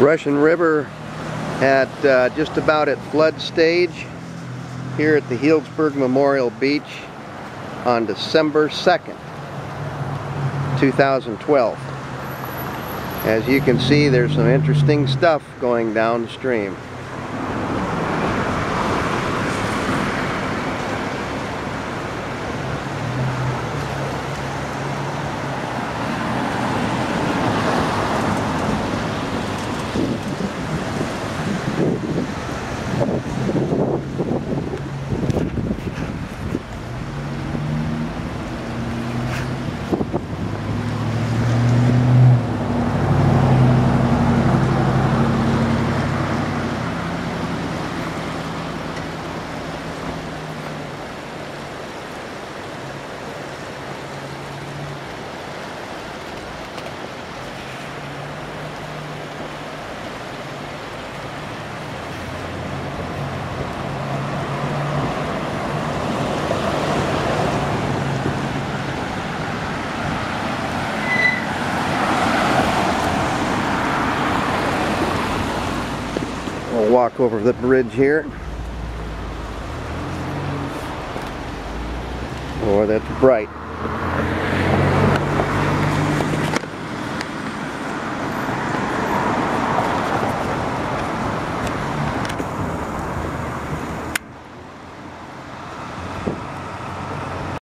Russian River at uh, just about at flood stage here at the Healdsburg Memorial Beach on December 2nd, 2012. As you can see, there's some interesting stuff going downstream. We'll walk over the bridge here. Boy, that's bright.